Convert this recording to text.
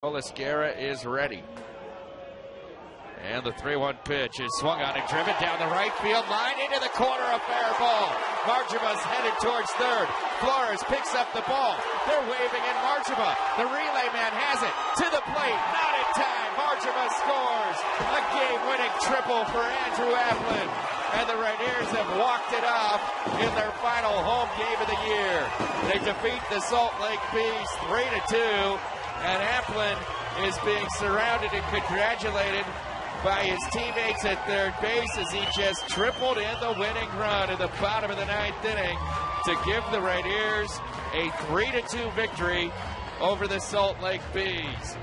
Oliscara is ready. And the 3 1 pitch is swung on and driven down the right field line into the corner. A fair ball. Margiba's headed towards third. Flores picks up the ball. They're waving in Margiba. The relay man has it to the plate. Not in time. Margiba scores. A game winning triple for Andrew Aplin. And the Rainiers have walked it off in their final home game of the year. They defeat the Salt Lake Bees 3 to 2 and Aplin is being surrounded and congratulated by his teammates at third base as he just tripled in the winning run in the bottom of the ninth inning to give the Rainiers a 3 2 victory over the Salt Lake Bees.